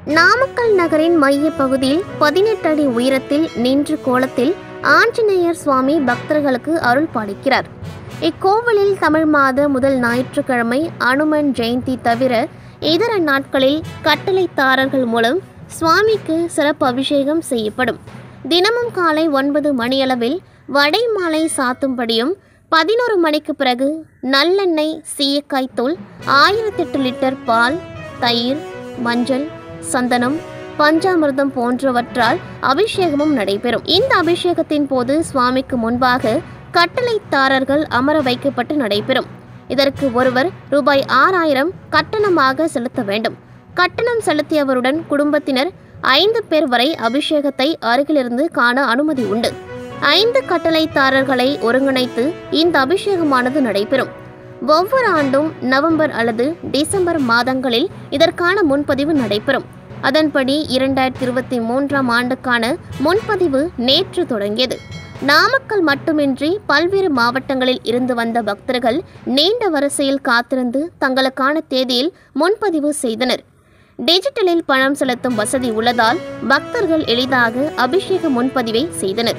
நாமக்கல் நகரின் மைய பகுதியில் பதினெட்டு அடி உயரத்தில் நின்று கோலத்தில் ஆஞ்சநேயர் சுவாமி பக்தர்களுக்கு அருள் பாலிக்கிறார். இக்கோவிலில் தமிழ் மாத முதல் ஞாயிற்றுக்கிழமை அனுமன் ஜெயந்தி தவிர இதர நாட்களில் கட்டளைத்தாரர்கள் மூலம் சுவாமிக்கு சிறப்பு அபிஷேகம் செய்யப்படும். தினமும் காலை ஒன்பது மணியளவில் வடை மாலை சாத்தும்படியும் பதினோரு மணிக்கு பிறகு நல்லெண்ணெய் சீயக்காய் தூள் ஆயிரத்தெட்டு லிட்டர் பால் தயிர் மஞ்சள் சந்தனம் பஞ்சாமிர்தம் போன்றவற்றால் அபிஷேகமும் நடைபெறும். இந்த அபிஷேகத்தின் போது சுவாமிக்கு முன்பாக கட்டளைத்தாரர்கள் அமர வைக்கப்பட்டு நடைபெறும். இதற்கு ஒருவர் ரூபாய் ஆறாயிரம் கட்டணமாக செலுத்த வேண்டும். கட்டணம் செலுத்தியவருடன் குடும்பத்தினர் ஐந்து பேர் வரை அபிஷேகத்தை அருகிலிருந்து காண அனுமதி உண்டு. ஐந்து கட்டளைத்தாரர்களை ஒருங்கிணைத்து இந்த அபிஷேகமானது நடைபெறும். ஒவ்வொரு ஆண்டும் நவம்பர் அல்லது டிசம்பர் மாதங்களில் இதற்கான முன்பதிவு நடைபெறும். அதன்படி இரண்டாயிரத்தி இருபத்தி மூன்றாம் ஆண்டுக்கான முன்பதிவு நேற்று தொடங்கியது. நாமக்கல் மட்டுமின்றி பல்வேறு மாவட்டங்களில் இருந்து வந்த பக்தர்கள் நீண்ட வரிசையில் காத்திருந்து தங்களுக்கான தேதியில் முன்பதிவு செய்தனர். டிஜிட்டலில் பணம் செலுத்தும் வசதி உள்ளதால் பக்தர்கள் எளிதாக அபிஷேக முன்பதிவை செய்தனர்.